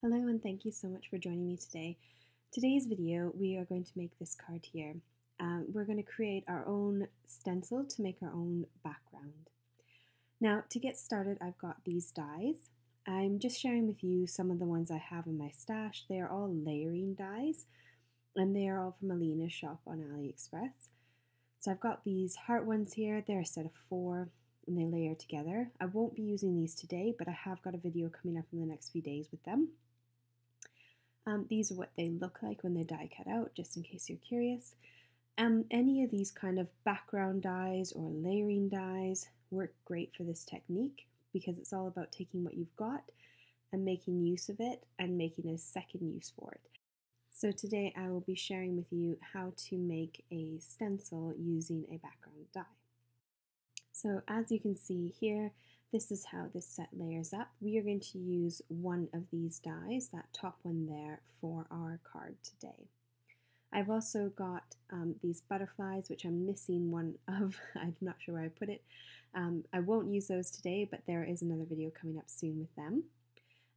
Hello and thank you so much for joining me today. Today's video we are going to make this card here. Um, we're going to create our own stencil to make our own background. Now to get started I've got these dies. I'm just sharing with you some of the ones I have in my stash. They are all layering dies and they are all from Alina's shop on AliExpress. So I've got these heart ones here. They're a set of four and they layer together. I won't be using these today, but I have got a video coming up in the next few days with them. Um, these are what they look like when they're die cut out, just in case you're curious. Um, any of these kind of background dies or layering dies work great for this technique because it's all about taking what you've got and making use of it and making a second use for it. So today I will be sharing with you how to make a stencil using a background die. So as you can see here, this is how this set layers up. We are going to use one of these dies, that top one there, for our card today. I've also got um, these butterflies, which I'm missing one of. I'm not sure where I put it. Um, I won't use those today, but there is another video coming up soon with them.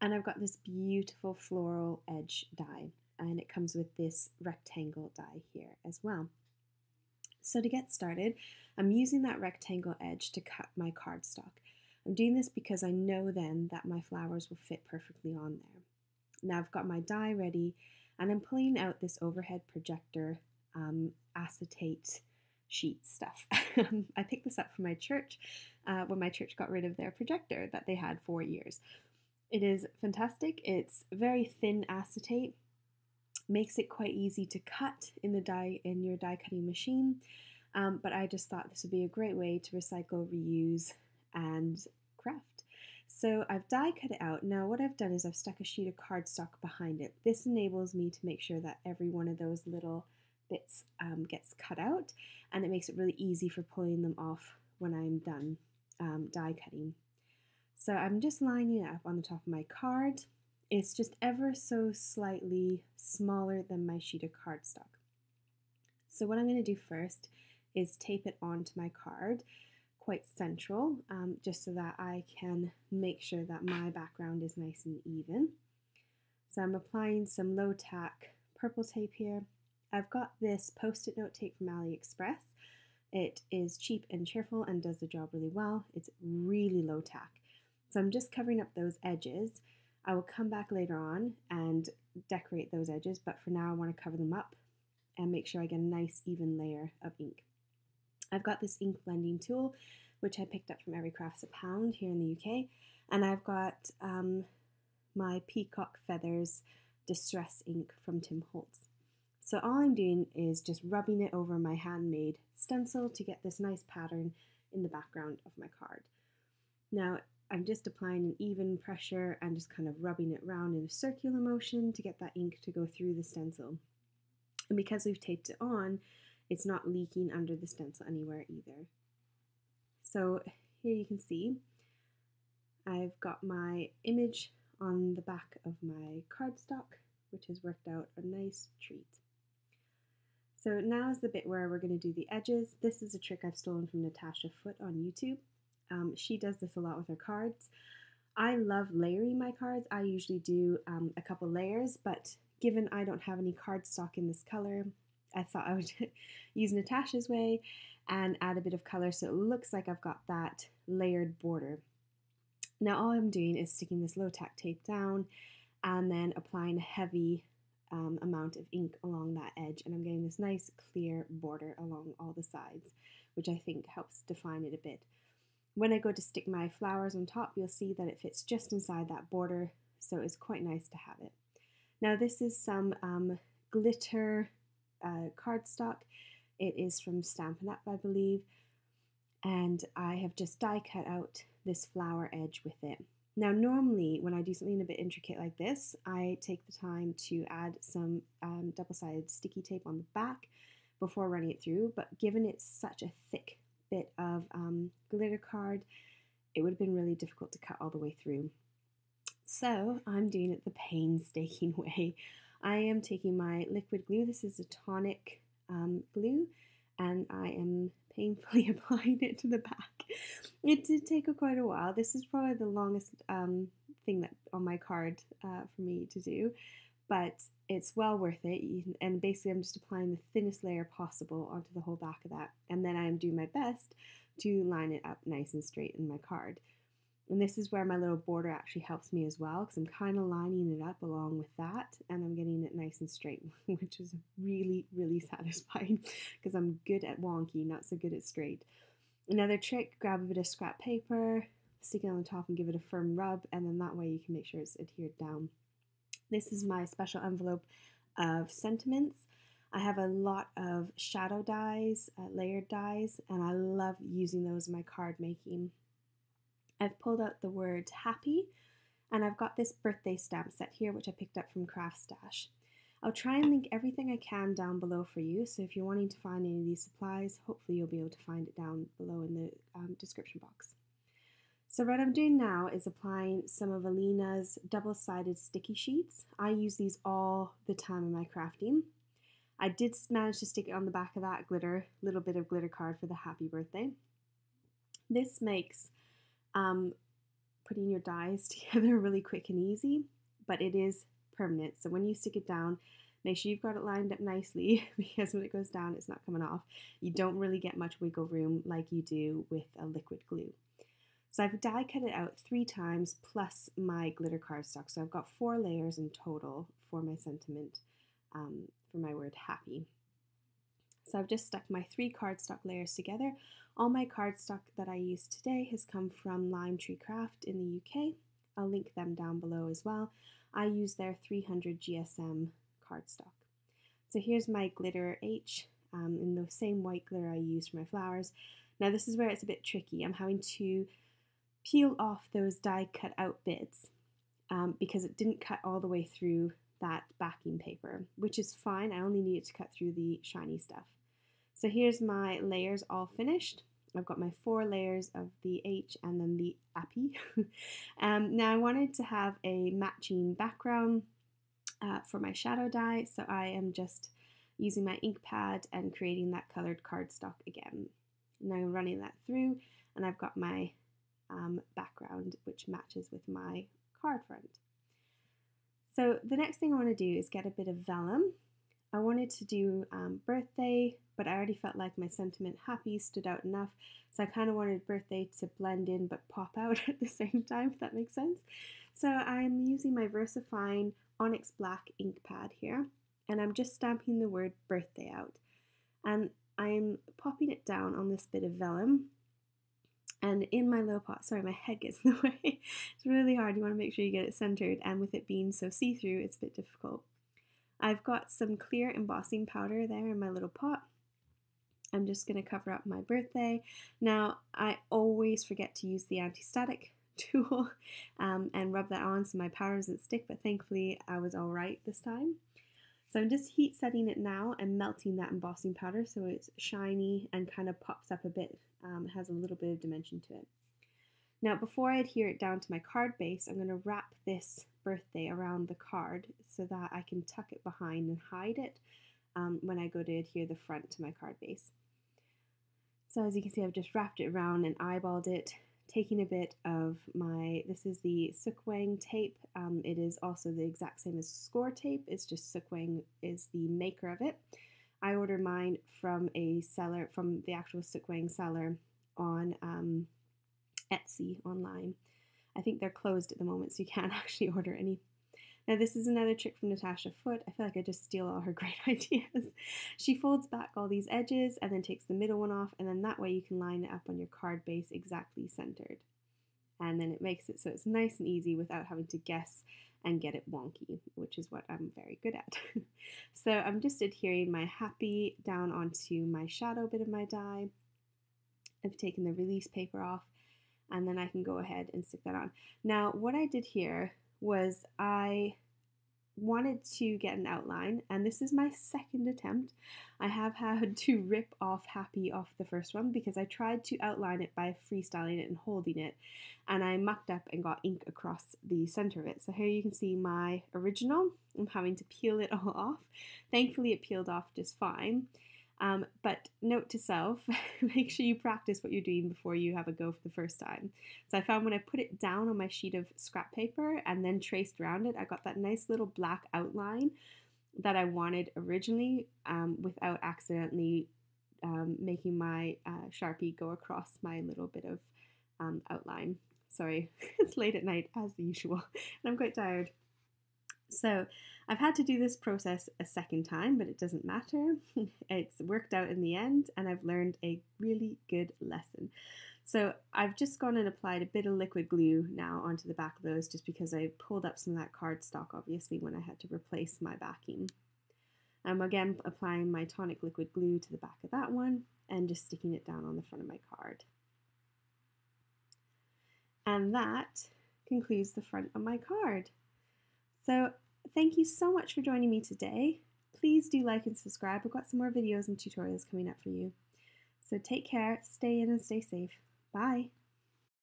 And I've got this beautiful floral edge die, and it comes with this rectangle die here as well. So to get started, I'm using that rectangle edge to cut my cardstock. I'm doing this because I know then that my flowers will fit perfectly on there. Now I've got my die ready and I'm pulling out this overhead projector um, acetate sheet stuff. I picked this up from my church uh, when my church got rid of their projector that they had for years. It is fantastic. It's very thin acetate, makes it quite easy to cut in the die in your die cutting machine. Um, but I just thought this would be a great way to recycle, reuse, and craft. So I've die cut it out. Now what I've done is I've stuck a sheet of cardstock behind it. This enables me to make sure that every one of those little bits um, gets cut out and it makes it really easy for pulling them off when I'm done um, die cutting. So I'm just lining it up on the top of my card. It's just ever so slightly smaller than my sheet of cardstock. So what I'm going to do first is tape it onto my card quite central um, just so that I can make sure that my background is nice and even. So I'm applying some low tack purple tape here. I've got this post-it note tape from AliExpress. It is cheap and cheerful and does the job really well. It's really low tack. So I'm just covering up those edges. I will come back later on and decorate those edges, but for now I want to cover them up and make sure I get a nice even layer of ink. I've got this ink blending tool, which I picked up from Every Craft's a Pound here in the UK, and I've got um, my Peacock Feathers Distress ink from Tim Holtz. So all I'm doing is just rubbing it over my handmade stencil to get this nice pattern in the background of my card. Now I'm just applying an even pressure and just kind of rubbing it around in a circular motion to get that ink to go through the stencil. And because we've taped it on, it's not leaking under the stencil anywhere either. So here you can see I've got my image on the back of my cardstock, which has worked out a nice treat. So now is the bit where we're going to do the edges. This is a trick I've stolen from Natasha Foot on YouTube. Um, she does this a lot with her cards. I love layering my cards. I usually do um, a couple layers, but given I don't have any cardstock in this color, I thought I would use Natasha's way and add a bit of color so it looks like I've got that layered border. Now all I'm doing is sticking this low tack tape down and then applying a heavy um, amount of ink along that edge and I'm getting this nice clear border along all the sides which I think helps define it a bit. When I go to stick my flowers on top you'll see that it fits just inside that border so it's quite nice to have it. Now this is some um, glitter uh, cardstock. It is from Stampin' Up, I believe, and I have just die cut out this flower edge with it. Now, normally when I do something a bit intricate like this, I take the time to add some um, double-sided sticky tape on the back before running it through, but given it's such a thick bit of um, glitter card, it would have been really difficult to cut all the way through. So I'm doing it the painstaking way. I am taking my liquid glue. This is a tonic um, glue and I am painfully applying it to the back. It did take a quite a while. This is probably the longest um, thing that on my card uh, for me to do, but it's well worth it. And basically, I'm just applying the thinnest layer possible onto the whole back of that, and then I'm doing my best to line it up nice and straight in my card. And this is where my little border actually helps me as well because I'm kind of lining it up along with that and I'm getting it nice and straight, which is really, really satisfying because I'm good at wonky, not so good at straight. Another trick, grab a bit of scrap paper, stick it on the top and give it a firm rub and then that way you can make sure it's adhered down. This is my special envelope of sentiments. I have a lot of shadow dies, uh, layered dies, and I love using those in my card making. I've pulled out the word happy and I've got this birthday stamp set here which I picked up from Craft Stash. I'll try and link everything I can down below for you so if you're wanting to find any of these supplies hopefully you'll be able to find it down below in the um, description box. So what I'm doing now is applying some of Alina's double-sided sticky sheets. I use these all the time in my crafting. I did manage to stick it on the back of that glitter, little bit of glitter card for the happy birthday. This makes um, putting your dies together really quick and easy, but it is permanent. So when you stick it down, make sure you've got it lined up nicely because when it goes down, it's not coming off. You don't really get much wiggle room like you do with a liquid glue. So I've die cut it out three times plus my glitter cardstock. So I've got four layers in total for my sentiment, um, for my word happy. So I've just stuck my three cardstock layers together. All my cardstock that I use today has come from Lime Tree Craft in the UK. I'll link them down below as well. I use their 300 GSM cardstock. So here's my glitter H um, in the same white glitter I use for my flowers. Now this is where it's a bit tricky. I'm having to peel off those die cut out bits um, because it didn't cut all the way through that backing paper, which is fine. I only needed to cut through the shiny stuff. So here's my layers all finished. I've got my four layers of the H and then the Appy. um, now I wanted to have a matching background uh, for my shadow die, so I am just using my ink pad and creating that colored cardstock again. Now I'm running that through and I've got my um, background which matches with my card front. So the next thing I want to do is get a bit of vellum I wanted to do um, birthday, but I already felt like my sentiment happy stood out enough. So I kind of wanted birthday to blend in but pop out at the same time, if that makes sense. So I'm using my VersaFine Onyx Black ink pad here, and I'm just stamping the word birthday out. And I'm popping it down on this bit of vellum. And in my little pot, sorry, my head gets in the way. it's really hard. You want to make sure you get it centered, and with it being so see through, it's a bit difficult. I've got some clear embossing powder there in my little pot. I'm just going to cover up my birthday. Now, I always forget to use the anti-static tool um, and rub that on so my powder doesn't stick, but thankfully I was all right this time. So I'm just heat setting it now and melting that embossing powder so it's shiny and kind of pops up a bit, um, has a little bit of dimension to it. Now before I adhere it down to my card base, I'm going to wrap this birthday around the card so that I can tuck it behind and hide it um, when I go to adhere the front to my card base. So as you can see, I've just wrapped it around and eyeballed it, taking a bit of my, this is the Sookwang tape. Um, it is also the exact same as score tape, it's just Sookwang is the maker of it. I ordered mine from a seller, from the actual Sookwang seller on um, Etsy online. I think they're closed at the moment, so you can't actually order any. Now, this is another trick from Natasha Foot. I feel like I just steal all her great ideas. She folds back all these edges and then takes the middle one off, and then that way you can line it up on your card base exactly centered. And then it makes it so it's nice and easy without having to guess and get it wonky, which is what I'm very good at. so I'm just adhering my happy down onto my shadow bit of my die. I've taken the release paper off and then I can go ahead and stick that on. Now, what I did here was I wanted to get an outline, and this is my second attempt. I have had to rip off Happy off the first one because I tried to outline it by freestyling it and holding it, and I mucked up and got ink across the center of it. So here you can see my original. I'm having to peel it all off. Thankfully, it peeled off just fine. Um, but note to self, make sure you practice what you're doing before you have a go for the first time. So I found when I put it down on my sheet of scrap paper and then traced around it, I got that nice little black outline that I wanted originally um, without accidentally um, making my uh, Sharpie go across my little bit of um, outline. Sorry, it's late at night as usual, and I'm quite tired. So I've had to do this process a second time, but it doesn't matter. it's worked out in the end, and I've learned a really good lesson. So I've just gone and applied a bit of liquid glue now onto the back of those just because I pulled up some of that cardstock obviously when I had to replace my backing. I'm again applying my tonic liquid glue to the back of that one and just sticking it down on the front of my card. And that concludes the front of my card. So thank you so much for joining me today. Please do like and subscribe. I've got some more videos and tutorials coming up for you. So take care, stay in and stay safe. Bye.